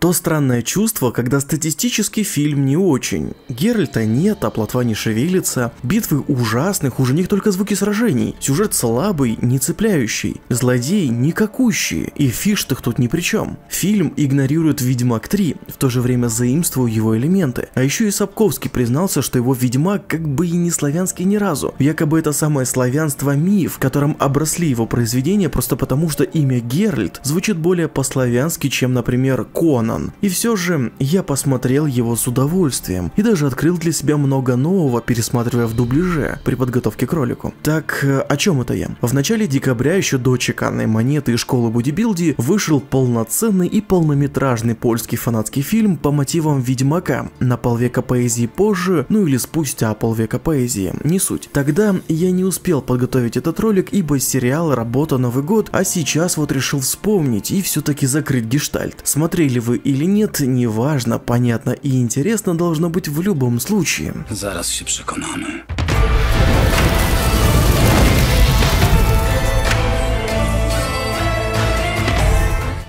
То странное чувство, когда статистический фильм не очень. Геральта нет, а плотва не шевелится, битвы ужасны, хуже них только звуки сражений, сюжет слабый, не цепляющий, злодеи никакущие, и фиштых тут ни при чем. Фильм игнорирует Ведьмак 3, в то же время заимствуя его элементы. А еще и Сапковский признался, что его Ведьмак как бы и не славянский ни разу. Якобы это самое славянство миф, которым обросли его произведения просто потому, что имя Геральт звучит более по-славянски, чем, например, Кон Конан. И все же я посмотрел его с удовольствием и даже открыл для себя много нового, пересматривая в дубляже при подготовке к ролику. Так, э, о чем это я? В начале декабря еще до чеканной монеты и школы бодибилди вышел полноценный и полнометражный польский фанатский фильм по мотивам Ведьмака на полвека поэзии позже, ну или спустя полвека поэзии, не суть. Тогда я не успел подготовить этот ролик, ибо сериал, работа, Новый год, а сейчас вот решил вспомнить и все-таки закрыть гештальт. Смотрели вы или нет, неважно, понятно и интересно должно быть в любом случае. Zaraz się przekonamy.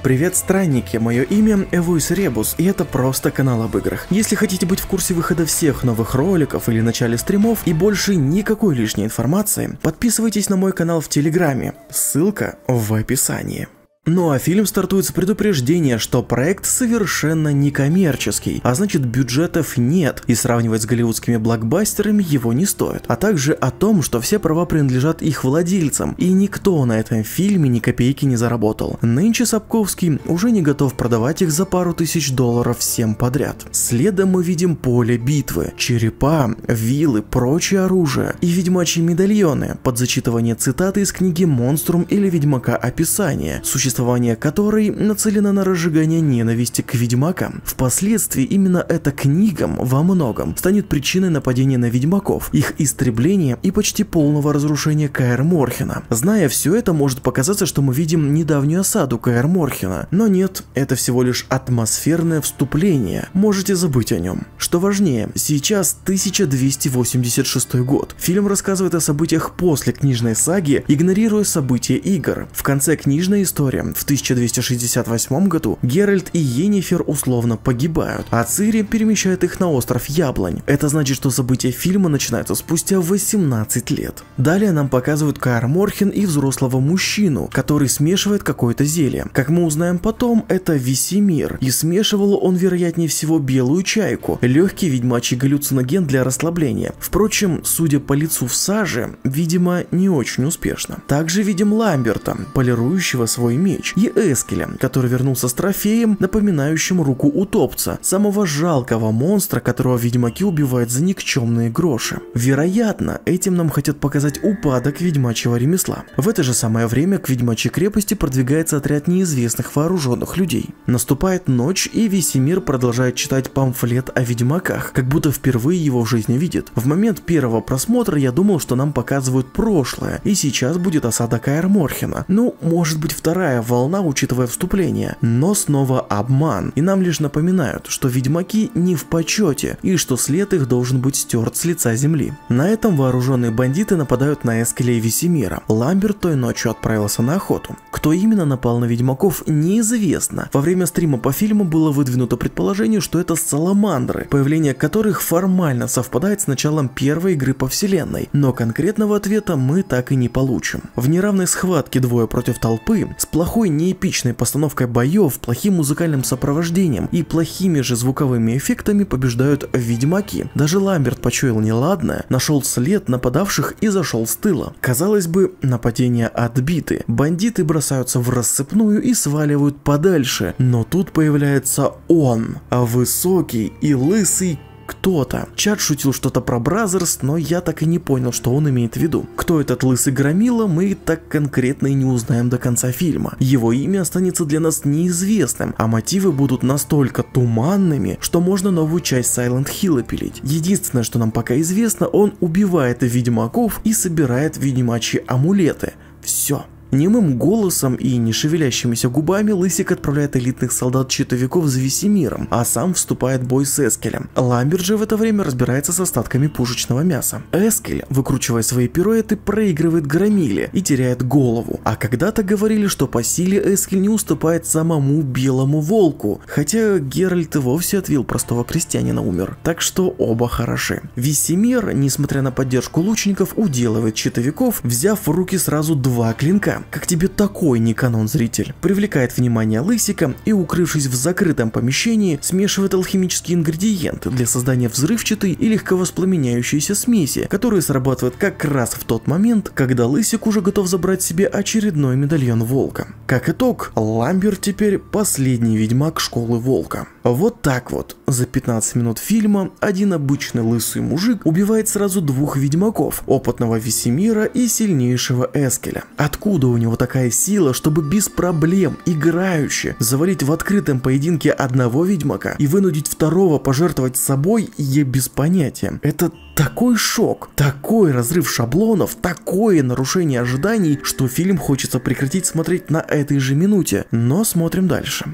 Привет, странники, мое имя Эвуис Ребус, и это просто канал об играх. Если хотите быть в курсе выхода всех новых роликов или начале стримов и больше никакой лишней информации, подписывайтесь на мой канал в Телеграме, ссылка в описании. Ну а фильм стартует с предупреждения, что проект совершенно некоммерческий, а значит бюджетов нет, и сравнивать с голливудскими блокбастерами его не стоит. А также о том, что все права принадлежат их владельцам, и никто на этом фильме ни копейки не заработал. Нынче Сапковский уже не готов продавать их за пару тысяч долларов всем подряд. Следом мы видим поле битвы, черепа, вилы, прочее оружие и ведьмачьи медальоны под зачитывание цитаты из книги «Монструм» или «Ведьмака. Описание», существует существование которой нацелено на разжигание ненависти к ведьмакам. Впоследствии именно эта книга во многом станет причиной нападения на ведьмаков, их истребления и почти полного разрушения Каэр Морхена. Зная все это, может показаться, что мы видим недавнюю осаду Каэр Морхена, но нет, это всего лишь атмосферное вступление, можете забыть о нем. Что важнее, сейчас 1286 год. Фильм рассказывает о событиях после книжной саги, игнорируя события игр. В конце книжной истории в 1268 году Геральт и Йеннифер условно погибают, а Цири перемещает их на остров Яблонь. Это значит, что события фильма начинаются спустя 18 лет. Далее нам показывают Каэр Морхен и взрослого мужчину, который смешивает какое-то зелье. Как мы узнаем потом, это Весемир, и смешивал он вероятнее всего белую чайку, легкий ведьмачий галлюциноген для расслабления. Впрочем, судя по лицу в саже, видимо, не очень успешно. Также видим Ламберта, полирующего свой меч меч, и Эскеля, который вернулся с трофеем, напоминающим руку утопца, самого жалкого монстра, которого ведьмаки убивают за никчемные гроши. Вероятно, этим нам хотят показать упадок ведьмачьего ремесла. В это же самое время к ведьмачьей крепости продвигается отряд неизвестных вооруженных людей. Наступает ночь, и весь мир продолжает читать памфлет о ведьмаках, как будто впервые его в жизни видит. В момент первого просмотра я думал, что нам показывают прошлое, и сейчас будет осада Каэр Морхена. Ну, может быть вторая вторая волна, учитывая вступление. Но снова обман, и нам лишь напоминают, что ведьмаки не в почете, и что след их должен быть стерт с лица земли. На этом вооруженные бандиты нападают на Эскеля и Весемира. Ламберт той ночью отправился на охоту. Кто именно напал на ведьмаков, неизвестно. Во время стрима по фильму было выдвинуто предположение, что это саламандры, появление которых формально совпадает с началом первой игры по вселенной, но конкретного ответа мы так и не получим. В неравной схватке двое против толпы с плохой плохой неэпичной постановкой боев, плохим музыкальным сопровождением и плохими же звуковыми эффектами побеждают ведьмаки. Даже Ламберт почуял неладное, нашел след нападавших и зашел с тыла. Казалось бы, нападения отбиты, бандиты бросаются в рассыпную и сваливают подальше, но тут появляется он, высокий и лысый кто-то. Чат шутил что-то про Brazzers, но я так и не понял, что он имеет в виду. Кто этот лысый громила, мы так конкретно и не узнаем до конца фильма. Его имя останется для нас неизвестным, а мотивы будут настолько туманными, что можно новую часть Silent Hill пилить. Единственное, что нам пока известно, он убивает ведьмаков и собирает ведьмачьи амулеты. Все. Немым голосом и не шевелящимися губами Лысик отправляет элитных солдат-щитовиков за Весемиром, а сам вступает в бой с Эскелем. Ламберт же в это время разбирается с остатками пушечного мяса. Эскель, выкручивая свои пируэты, проигрывает Громиле и теряет голову. А когда-то говорили, что по силе Эскель не уступает самому Белому Волку, хотя Геральт вовсе отвил простого крестьянина умер. Так что оба хороши. Весемир, несмотря на поддержку лучников, уделывает щитовиков, взяв в руки сразу два клинка. Как тебе такой не канон, зритель? Привлекает внимание Лысика и, укрывшись в закрытом помещении, смешивает алхимические ингредиенты для создания взрывчатой и легко воспламеняющейся смеси, которые срабатывают как раз в тот момент, когда Лысик уже готов забрать себе очередной медальон Волка. Как итог, Ламберт теперь последний ведьмак школы Волка. Вот так вот, за 15 минут фильма один обычный лысый мужик убивает сразу двух ведьмаков, опытного Весемира и сильнейшего Эскеля. Откуда у него такая сила, чтобы без проблем, играюще, завалить в открытом поединке одного ведьмака и вынудить второго пожертвовать собой, я без понятия. Это такой шок, такой разрыв шаблонов, такое нарушение ожиданий, что фильм хочется прекратить смотреть на этой же минуте, но смотрим дальше.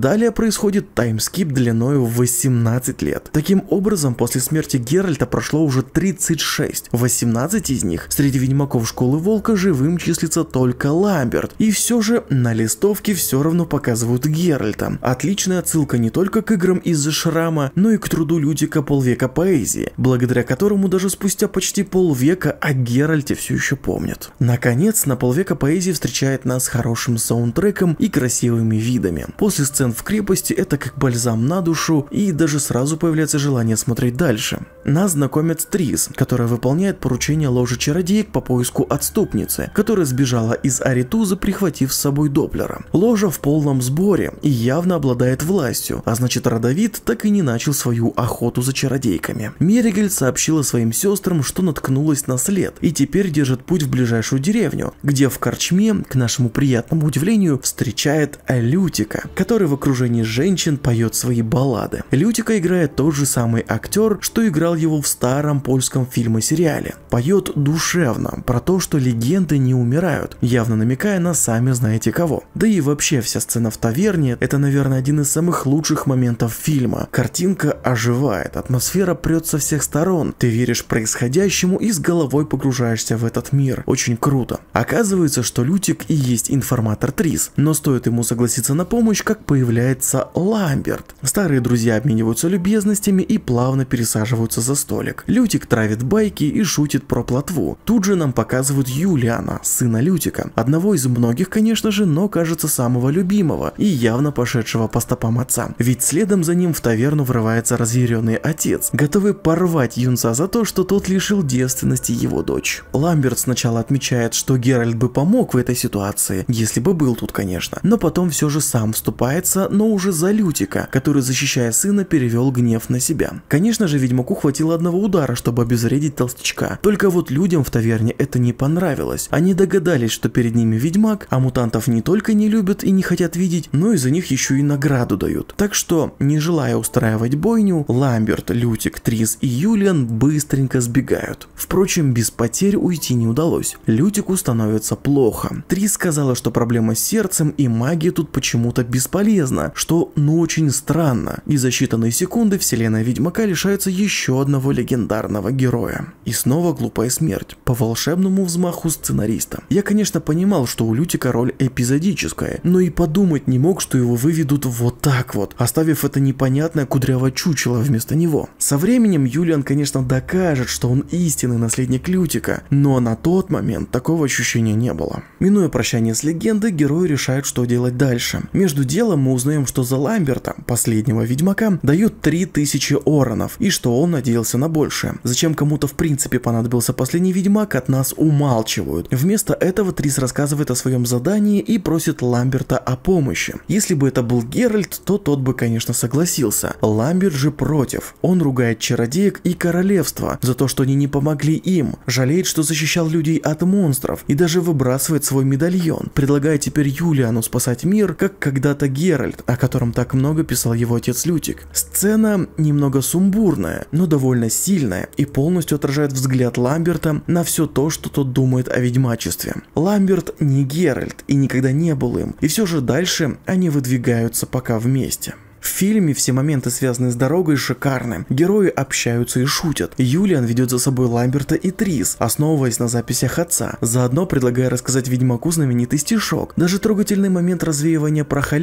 Далее происходит таймскип длиной в 18 лет. Таким образом, после смерти Геральта прошло уже 36. 18 из них среди ведьмаков Школы Волка живым числится только Ламберт. И все же на листовке все равно показывают Геральта. Отличная отсылка не только к играм из-за шрама, но и к труду Лютика полвека поэзии, благодаря которому даже спустя почти полвека о Геральте все еще помнят. Наконец, на полвека поэзии встречает нас хорошим саундтреком и красивыми видами. После сцены сцен в крепости это как бальзам на душу и даже сразу появляется желание смотреть дальше. Нас знакомят Трис, которая выполняет поручение ложи чародеек по поиску отступницы, которая сбежала из Аритуза, прихватив с собой Доплера. Ложа в полном сборе и явно обладает властью, а значит Родовид так и не начал свою охоту за чародейками. Меригель сообщила своим сестрам, что наткнулась на след и теперь держит путь в ближайшую деревню, где в корчме, к нашему приятному удивлению, встречает Лютика, который в окружении женщин поет свои баллады. Лютика играет тот же самый актер, что играл его в старом польском фильме-сериале. Поет душевно, про то, что легенды не умирают, явно намекая на сами знаете кого. Да и вообще вся сцена в таверне, это наверное один из самых лучших моментов фильма. Картинка оживает, атмосфера прет со всех сторон, ты веришь происходящему и с головой погружаешься в этот мир. Очень круто. Оказывается, что Лютик и есть информатор Трис, но стоит ему согласиться на помощь, как появляется появляется Ламберт. Старые друзья обмениваются любезностями и плавно пересаживаются за столик. Лютик травит байки и шутит про плотву. Тут же нам показывают Юлиана, сына Лютика. Одного из многих, конечно же, но кажется самого любимого и явно пошедшего по стопам отца. Ведь следом за ним в таверну врывается разъяренный отец, готовый порвать юнца за то, что тот лишил девственности его дочь. Ламберт сначала отмечает, что Геральт бы помог в этой ситуации, если бы был тут, конечно, но потом все же сам вступается отца, но уже за Лютика, который, защищая сына, перевел гнев на себя. Конечно же, ведьмаку хватило одного удара, чтобы обезвредить толстячка. Только вот людям в таверне это не понравилось. Они догадались, что перед ними ведьмак, а мутантов не только не любят и не хотят видеть, но и за них еще и награду дают. Так что, не желая устраивать бойню, Ламберт, Лютик, Трис и Юлиан быстренько сбегают. Впрочем, без потерь уйти не удалось. Лютику становится плохо. Трис сказала, что проблема с сердцем и магия тут почему-то бесполезна полезно, что ну очень странно, и за считанные секунды вселенная Ведьмака лишается еще одного легендарного героя. И снова глупая смерть, по волшебному взмаху сценариста. Я конечно понимал, что у Лютика роль эпизодическая, но и подумать не мог, что его выведут вот так вот, оставив это непонятное кудрявое чучело вместо него. Со временем Юлиан конечно докажет, что он истинный наследник Лютика, но на тот момент такого ощущения не было. Минуя прощание с легендой, герои решают, что делать дальше. Между делом мы узнаем, что за Ламберта, последнего ведьмака, дают 3000 оронов, и что он надеялся на большее. Зачем кому-то в принципе понадобился последний ведьмак, от нас умалчивают. Вместо этого Трис рассказывает о своем задании и просит Ламберта о помощи. Если бы это был Геральт, то тот бы, конечно, согласился. Ламберт же против. Он ругает чародеек и королевство за то, что они не помогли им, жалеет, что защищал людей от монстров и даже выбрасывает свой медальон, предлагая теперь Юлиану спасать мир, как когда-то Геральт Геральт, о котором так много писал его отец Лютик. Сцена немного сумбурная, но довольно сильная и полностью отражает взгляд Ламберта на все то, что тот думает о ведьмачестве. Ламберт не Геральт и никогда не был им, и все же дальше они выдвигаются пока вместе. В фильме все моменты, связанные с дорогой, шикарны. Герои общаются и шутят. Юлиан ведет за собой Ламберта и Трис, основываясь на записях отца, заодно предлагая рассказать Ведьмаку знаменитый стишок. Даже трогательный момент развеивания праха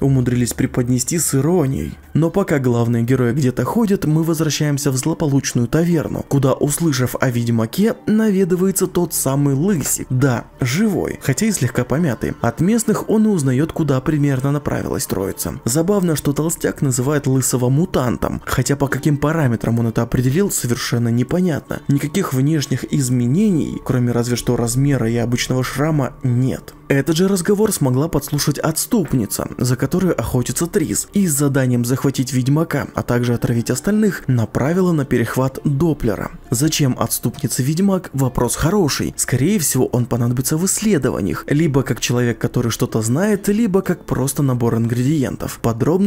умудрились преподнести с иронией. Но пока главные герои где-то ходят, мы возвращаемся в злополучную таверну, куда, услышав о Ведьмаке, наведывается тот самый Лысик. Да, живой, хотя и слегка помятый. От местных он и узнает, куда примерно направилась троица. Забавно, что толстяк называет Лысого мутантом, хотя по каким параметрам он это определил, совершенно непонятно. Никаких внешних изменений, кроме разве что размера и обычного шрама, нет. Этот же разговор смогла подслушать отступница, за которой охотится Трис, и с заданием захватить ведьмака, а также отравить остальных, направила на перехват Доплера. Зачем отступнице ведьмак? Вопрос хороший. Скорее всего, он понадобится в исследованиях, либо как человек, который что-то знает, либо как просто набор ингредиентов.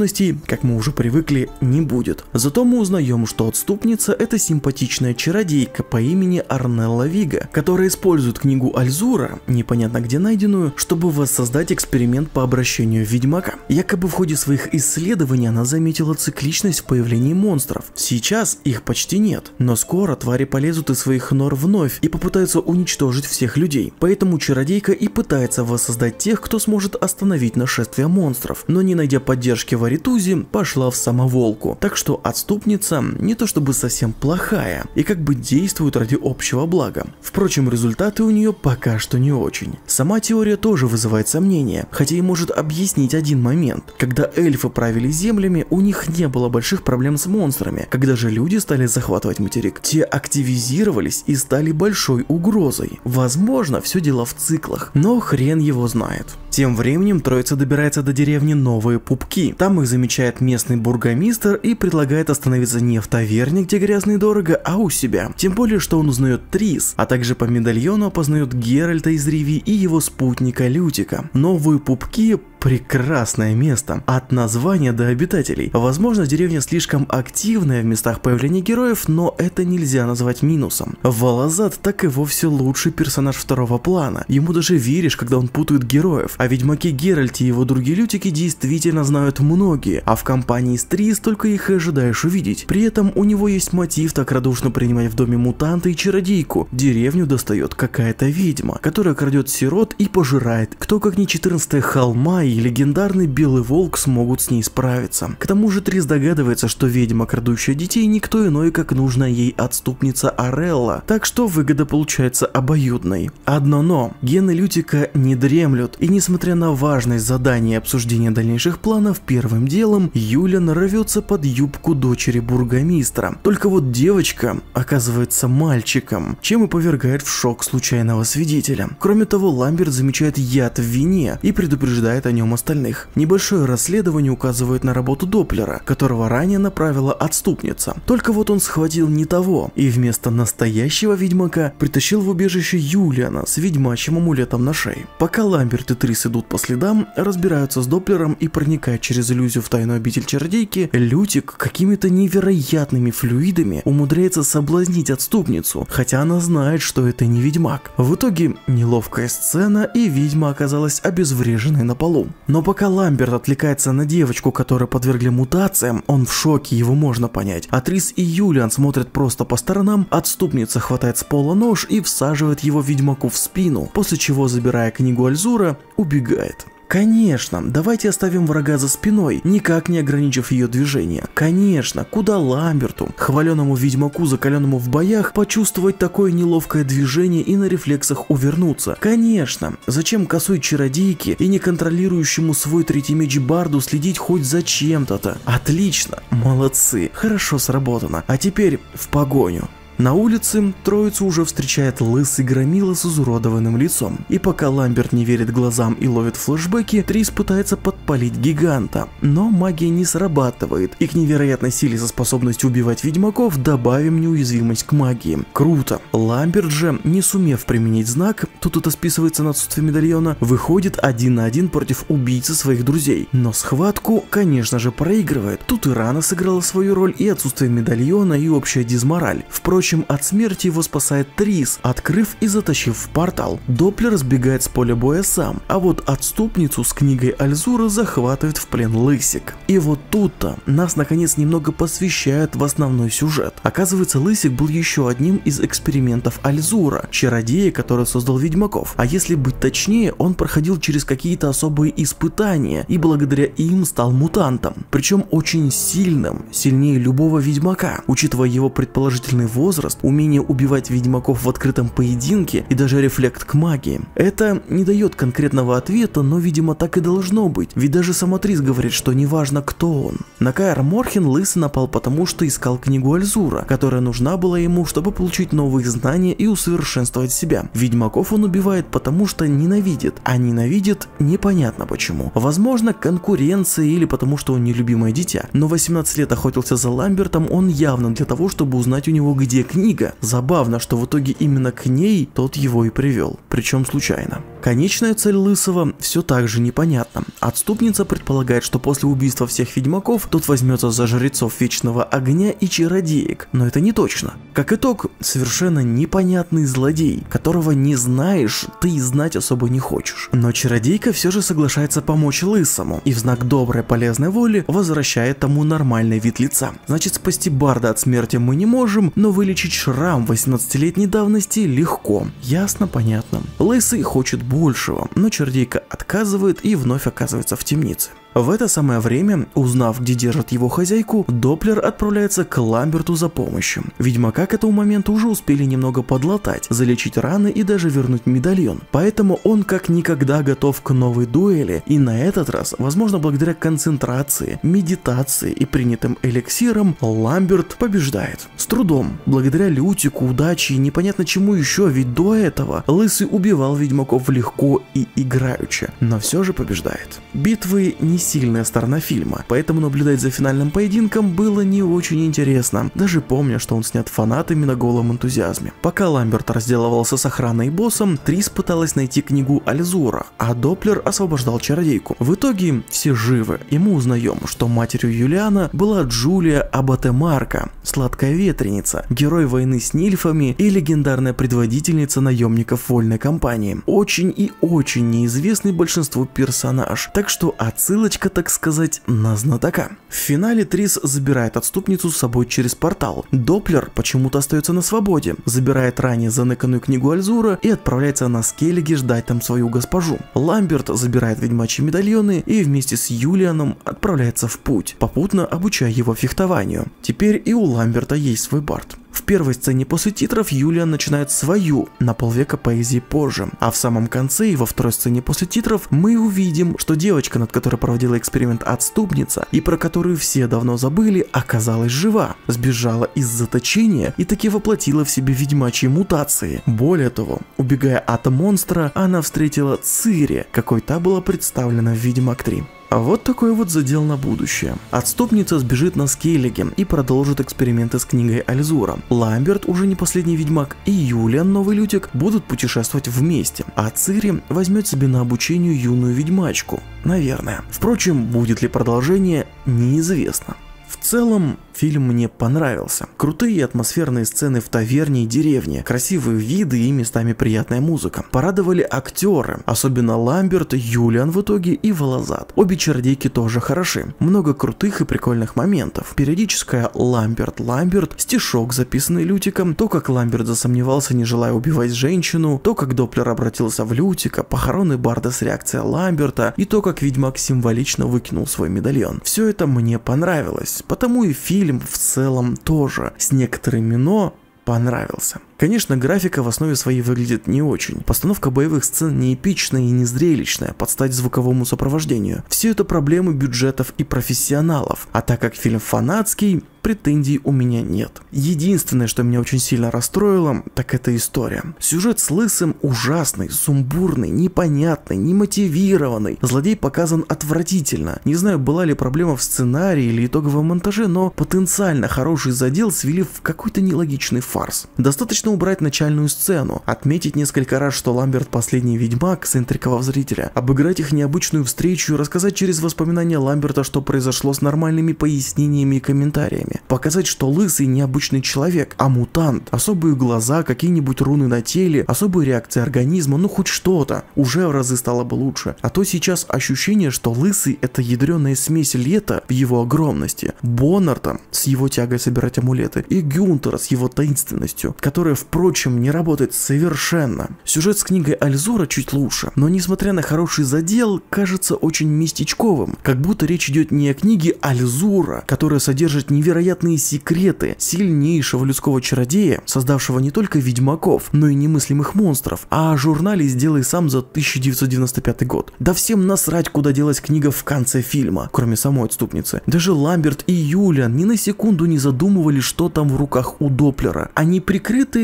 Подробностей, как мы уже привыкли, не будет. Зато мы узнаем, что отступница это симпатичная чародейка по имени Арнелла Вига, которая использует книгу Альзура, непонятно где найденную, чтобы воссоздать эксперимент по обращению ведьмака. Якобы в ходе своих исследований она заметила цикличность в появлении монстров. Сейчас их почти нет, но скоро твари полезут из своих нор вновь и попытаются уничтожить всех людей. Поэтому чародейка и пытается воссоздать тех, кто сможет остановить нашествие монстров, но не найдя поддержки в Аритузе, пошла в самоволку. Так что отступница не то чтобы совсем плохая и как бы действует ради общего блага. Впрочем, результаты у нее пока что не очень. Сама теория тоже вызывает сомнения, хотя и может объяснить один момент. Когда эльфы правили землями, у них не было больших проблем с монстрами. Когда же люди стали захватывать материк, те активизировались и стали большой угрозой. Возможно, все дело в циклах, но хрен его знает. Тем временем троица добирается до деревни Новые Пупки. Там их замечает местный бургомистр и предлагает остановиться не в таверне, где грязно и дорого, а у себя. Тем более, что он узнает Трис, а также по медальону опознает Геральта из Риви и его спутника Лютика. Новые Пупки прекрасное место. От названия до обитателей. Возможно, деревня слишком активная в местах появления героев, но это нельзя назвать минусом. Валазат так и вовсе лучший персонаж второго плана. Ему даже веришь, когда он путает героев. А ведьмаки Геральт и его другие лютики действительно знают многие, а в компании с Трис только их и ожидаешь увидеть. При этом у него есть мотив так радушно принимать в доме мутанта и чародейку. Деревню достает какая-то ведьма, которая крадет сирот и пожирает. Кто как не 14 холма и легендарный Белый Волк смогут с ней справиться. К тому же Трис догадывается, что ведьма, крадущая детей, никто иной, как нужная ей отступница Арелла, так что выгода получается обоюдной. Одно но, гены Лютика не дремлют, и несмотря на важность задания и обсуждения дальнейших планов, первым делом Юлиан рвется под юбку дочери бургомистра. Только вот девочка оказывается мальчиком, чем и повергает в шок случайного свидетеля. Кроме того, Ламберт замечает яд в вине и предупреждает о нем остальных. Небольшое расследование указывает на работу Доплера, которого ранее направила отступница. Только вот он схватил не того, и вместо настоящего ведьмака притащил в убежище Юлиана с ведьмачьим амулетом на шее. Пока Ламберт и Трис идут по следам, разбираются с Доплером и проникают через иллюзию в тайную обитель чародейки, Лютик какими-то невероятными флюидами умудряется соблазнить отступницу, хотя она знает, что это не ведьмак. В итоге неловкая сцена и ведьма оказалась обезвреженной на полу. Но пока Ламберт отвлекается на девочку, которую подвергли мутациям, он в шоке, его можно понять. А Трис и Юлиан смотрят просто по сторонам, отступница хватает с пола нож и всаживает его ведьмаку в спину, после чего, забирая книгу Альзура, убегает. Конечно, давайте оставим врага за спиной, никак не ограничив ее движение. Конечно, куда Ламберту, хваленому ведьмаку, закаленному в боях, почувствовать такое неловкое движение и на рефлексах увернуться? Конечно, зачем косой чародейке и неконтролирующему свой третий меч Барду следить хоть за чем-то-то? Отлично, молодцы, хорошо сработано. А теперь в погоню. На улице троицу уже встречает лысый громила с изуродованным лицом. И пока Ламберт не верит глазам и ловит флешбеки, Трис пытается подпалить гиганта. Но магия не срабатывает, и к невероятной силе со способностью убивать ведьмаков добавим неуязвимость к магии. Круто. Ламберт же, не сумев применить знак, тут это списывается на отсутствие медальона, выходит один на один против убийцы своих друзей. Но схватку, конечно же, проигрывает. Тут и рана сыграла свою роль, и отсутствие медальона, и общая дизмораль. Впрочем, от смерти его спасает Трис, открыв и затащив в портал. Доплер сбегает с поля боя сам, а вот отступницу с книгой Альзура захватывает в плен Лысик. И вот тут-то нас наконец немного посвящают в основной сюжет. Оказывается, Лысик был еще одним из экспериментов Альзура, чародея, который создал ведьмаков. А если быть точнее, он проходил через какие-то особые испытания и благодаря им стал мутантом. Причем очень сильным, сильнее любого ведьмака. Учитывая его предположительный возраст, умение убивать ведьмаков в открытом поединке и даже рефлект к магии. Это не дает конкретного ответа, но видимо так и должно быть, ведь даже Самотрис говорит, что неважно кто он. На Каэр Морхен Лысый напал потому, что искал книгу Альзура, которая нужна была ему, чтобы получить новые знания и усовершенствовать себя. Ведьмаков он убивает потому, что ненавидит, а ненавидит непонятно почему. Возможно конкуренция или потому, что он нелюбимое дитя. Но 18 лет охотился за Ламбертом он явно для того, чтобы узнать у него где книга. Забавно, что в итоге именно к ней тот его и привел, причем случайно. Конечная цель Лысого все так же непонятна. Отступница предполагает, что после убийства всех ведьмаков тот возьмется за жрецов Вечного Огня и чародеек, но это не точно. Как итог, совершенно непонятный злодей, которого не знаешь, ты и знать особо не хочешь. Но чародейка все же соглашается помочь Лысому и в знак доброй полезной воли возвращает тому нормальный вид лица. Значит, спасти Барда от смерти мы не можем, но вылечить шрам 18-летней давности легко. Ясно, понятно. Лысый хочет большего, но чародейка отказывает и вновь оказывается в темнице. В это самое время, узнав, где держат его хозяйку, Доплер отправляется к Ламберту за помощью. Ведьмака к этому моменту уже успели немного подлатать, залечить раны и даже вернуть медальон. Поэтому он как никогда готов к новой дуэли, и на этот раз, возможно благодаря концентрации, медитации и принятым эликсирам, Ламберт побеждает. С трудом, благодаря лютику, удаче и непонятно чему еще, ведь до этого Лысый убивал ведьмаков легко и играючи, но все же побеждает. Битвы не сильная сторона фильма, поэтому наблюдать за финальным поединком было не очень интересно, даже помня, что он снят фанатами на голом энтузиазме. Пока Ламберт разделывался с охраной и боссом, Трис пыталась найти книгу Альзура, а Доплер освобождал чародейку. В итоге все живы, и мы узнаем, что матерью Юлиана была Джулия Абатемарка, сладкая ветреница, герой войны с нильфами и легендарная предводительница наемников вольной компании. Очень и очень неизвестный большинству персонаж, так что отсылочка Отсылочка, так сказать, на знатока. В финале Трис забирает отступницу с собой через портал. Доплер почему-то остается на свободе, забирает ранее заныканную книгу Альзура и отправляется на Скеллиге ждать там свою госпожу. Ламберт забирает ведьмачьи медальоны и вместе с Юлианом отправляется в путь, попутно обучая его фехтованию. Теперь и у Ламберта есть свой бард. В первой сцене после титров Юлия начинает свою на полвека поэзии позже, а в самом конце и во второй сцене после титров мы увидим, что девочка, над которой проводила эксперимент отступница и про которую все давно забыли, оказалась жива, сбежала из заточения и таки воплотила в себе ведьмачьи мутации. Более того, убегая от монстра, она встретила Цири, какой та была представлена в Ведьмак 3. А вот такой вот задел на будущее. Отступница сбежит на Скейлиге и продолжит эксперименты с книгой Альзура. Ламберт, уже не последний ведьмак, и Юлиан, новый лютик, будут путешествовать вместе, а Цири возьмет себе на обучение юную ведьмачку. Наверное. Впрочем, будет ли продолжение, неизвестно. В целом, фильм мне понравился. Крутые атмосферные сцены в таверне и деревне, красивые виды и местами приятная музыка. Порадовали актеры, особенно Ламберт, Юлиан в итоге и Волозат. Обе чародейки тоже хороши. Много крутых и прикольных моментов. Периодическая Ламберт-Ламберт, стишок, записанный Лютиком, то, как Ламберт засомневался, не желая убивать женщину, то, как Доплер обратился в Лютика, похороны Барда с реакцией Ламберта и то, как Ведьмак символично выкинул свой медальон. Все это мне понравилось, потому и фильм в целом тоже с некоторыми но понравился. Конечно, графика в основе своей выглядит не очень. Постановка боевых сцен не эпичная и не зрелищная, под стать звуковому сопровождению. Все это проблемы бюджетов и профессионалов. А так как фильм фанатский, претензий у меня нет. Единственное, что меня очень сильно расстроило, так это история. Сюжет с Лысым ужасный, сумбурный, непонятный, немотивированный. Злодей показан отвратительно. Не знаю, была ли проблема в сценарии или итоговом монтаже, но потенциально хороший задел свели в какой-то нелогичный фарс. Достаточно убрать начальную сцену, отметить несколько раз, что Ламберт последний ведьмак, заинтриговав зрителя, обыграть их необычную встречу, рассказать через воспоминания Ламберта, что произошло с нормальными пояснениями и комментариями. Показать, что лысый необычный человек, а мутант. Особые глаза, какие-нибудь руны на теле, особые реакции организма, ну хоть что-то. Уже в разы стало бы лучше. А то сейчас ощущение, что лысый это ядреная смесь лета в его огромности. Боннарта с его тягой собирать амулеты и Гюнтера с его таинственностью, которая, впрочем, не работает совершенно. Сюжет с книгой Альзора чуть лучше, но несмотря на хороший задел, кажется очень местечковым, как будто речь идет не о книге Альзура, которая содержит невероятные секреты сильнейшего людского чародея, создавшего не только ведьмаков, но и немыслимых монстров, а о журнале «Сделай сам» за 1995 год. Да всем насрать, куда делась книга в конце фильма, кроме самой отступницы. Даже Ламберт и Юлиан ни на секунду не задумывали, что там в руках у Доплера. А не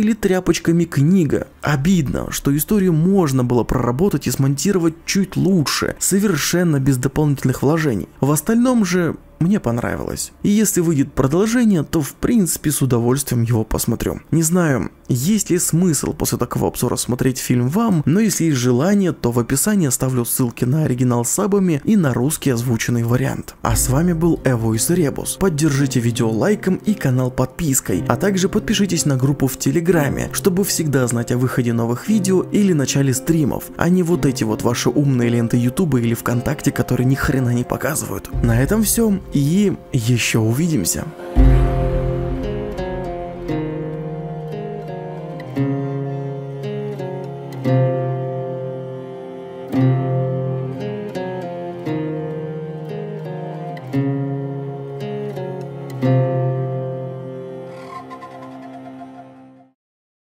прикрытая ли тряпочками книга? Обидно, что историю можно было проработать и смонтировать чуть лучше, совершенно без дополнительных вложений. В остальном же мне понравилось. И если выйдет продолжение, то в принципе с удовольствием его посмотрю. Не знаю, есть ли смысл после такого обзора смотреть фильм вам, но если есть желание, то в описании оставлю ссылки на оригинал с сабами и на русский озвученный вариант. А с вами был Эвойс Ребус. Поддержите видео лайком и канал подпиской, а также подпишитесь на группу в Телеграме, чтобы всегда знать о выходе новых видео или начале стримов, а не вот эти вот ваши умные ленты Ютуба или ВКонтакте, которые ни хрена не показывают. На этом все и еще увидимся.